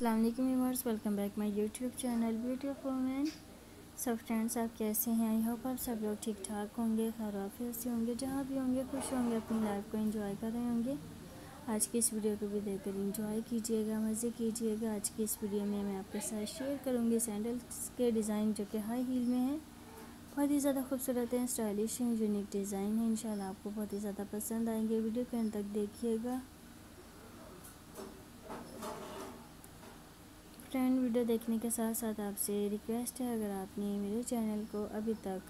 Allam viewers welcome back my YouTube channel beauty of women सब friends आप कैसे हैं? आई होप आप सब लोग ठीक ठाक होंगे खैर से होंगे, जहाँ भी होंगे, खुश होंगे, अपनी लाइफ को एंजॉय कर रहे होंगे। आज की इस वीडियो को भी देखकर इंजॉय कीजिएगा, मज़े कीजिएगा। आज की इस वीडियो में मैं आपके साथ शेयर करूँगी सैंडल्स के डिज़ाइन जो कि हाई हील में है। बहुत ही ज़्यादा खूबसूरत हैं स्टाइलिश हैं यूनिक डिज़ाइन है। इंशाल्लाह आपको बहुत ही ज़्यादा पसंद आएँगे। वीडियो के अंत तक देखिएगा फ्रेंड वीडियो देखने के साथ साथ आपसे रिक्वेस्ट है, अगर आपने मेरे चैनल को अभी तक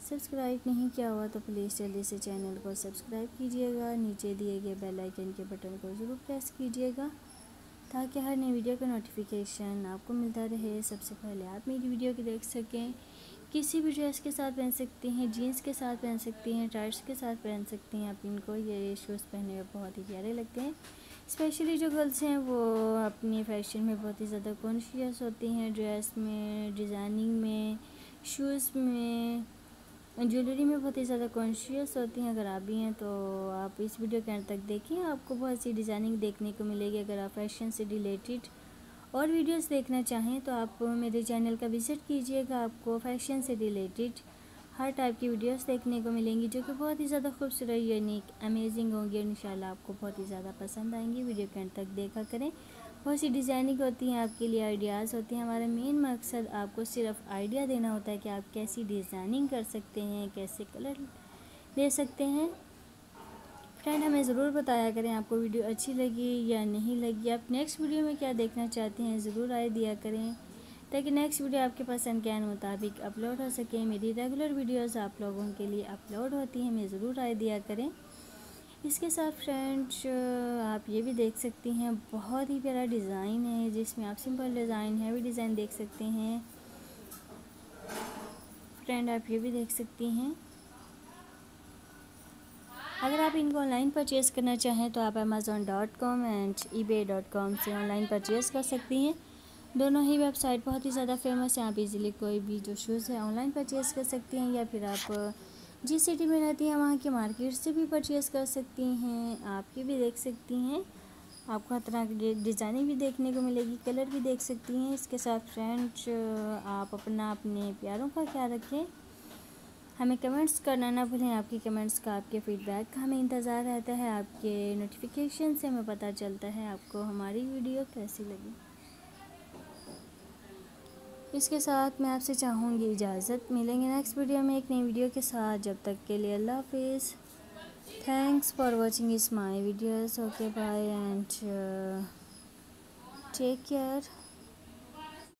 सब्सक्राइब नहीं किया हुआ तो प्लीज़ जल्दी से चैनल को सब्सक्राइब कीजिएगा, नीचे दिए गए बेल आइकन के बटन को ज़रूर प्रेस कीजिएगा, ताकि हर नई वीडियो का नोटिफिकेशन आपको मिलता रहे। सबसे पहले आप मेरी वीडियो को देख सकें। किसी भी ड्रेस के साथ पहन सकती हैं जीन्स के साथ पहन सकती हैं टाइट्स के साथ पहन सकती हैं, आप इनको ये शूज़ पहनने में बहुत ही प्यारे लगते हैं। स्पेशली जो गर्ल्स हैं, वो अपनी फ़ैशन में बहुत ही ज़्यादा कॉन्शियस होती हैं ड्रेस में डिज़ाइनिंग में शूज़ में ज्वेलरी में बहुत ही ज़्यादा कॉन्शियस होती हैं। अगर आप भी हैं तो आप इस वीडियो के अंत तक देखिए आपको बहुत सी डिज़ाइनिंग देखने को मिलेगी। अगर आप फ़ैशन से रिलेटेड और वीडियोस देखना चाहें तो आप मेरे चैनल का विज़िट कीजिएगा। आपको फ़ैशन से रिलेटेड हर टाइप की वीडियोस देखने को मिलेंगी, जो कि बहुत ही ज़्यादा खूबसूरत यूनिक अमेजिंग होंगी। और इंशाल्लाह आपको बहुत ही ज़्यादा पसंद आएँगी। वीडियो के अंत तक देखा करें। बहुत सी डिज़ाइनिंग होती हैं, आपके लिए आइडियाज़ होती हैं। हमारा मेन मकसद आपको सिर्फ़ आइडिया देना होता है कि आप कैसी डिज़ाइनिंग कर सकते हैं, कैसे कलर ले सकते हैं। फ्रेंड हमें ज़रूर बताया करें, आपको वीडियो अच्छी लगी या नहीं लगी। आप नेक्स्ट वीडियो में क्या देखना चाहते हैं, ज़रूर राय दिया करें। ताकि नेक्स्ट वीडियो आपके पसंद के मुताबिक अपलोड हो सके, मेरी रेगुलर वीडियोस आप लोगों के लिए अपलोड होती हैं मैं ज़रूर राय दिया करें। इसके साथ फ्रेंड्स आप ये भी देख सकती हैं, बहुत ही प्यारा डिज़ाइन है, जिसमें आप सिंपल डिज़ाइन हैवी डिज़ाइन देख सकते हैं। फ्रेंड आप ये भी देख सकती हैं। अगर आप इनको ऑनलाइन परचेज़ करना चाहें तो आप Amazon dot com and eBay dot com से ऑनलाइन परचेज़ कर सकती हैं। दोनों ही वेबसाइट बहुत ही ज़्यादा फ़ेमस है। आप इजीली कोई भी जो शूज़ है ऑनलाइन परचेज़ कर सकती हैं या फिर आप जिस सिटी में रहती हैं, वहाँ की मार्केट से भी परचेज़ कर सकती हैं, आप ये भी देख सकती हैं। आपको हर तरह की डिज़ाइनिंग भी देखने को मिलेगी कलर भी देख सकती हैं। इसके साथ फ्रेंड्स आप अपना, अपने प्यारों का ख्याल रखें। हमें कमेंट्स करना ना भूलें, आपकी कमेंट्स का, आपके फीडबैक का हमें इंतज़ार रहता है। आपके नोटिफिकेशन से हमें पता चलता है, आपको हमारी वीडियो कैसी लगी। इसके साथ मैं आपसे चाहूँगी इजाज़त। मिलेंगे नेक्स्ट वीडियो में एक नई वीडियो के साथ। जब तक के लिए अल्लाह हाफिज़। थैंक्स फॉर वॉचिंग इस my videos okay bye and take care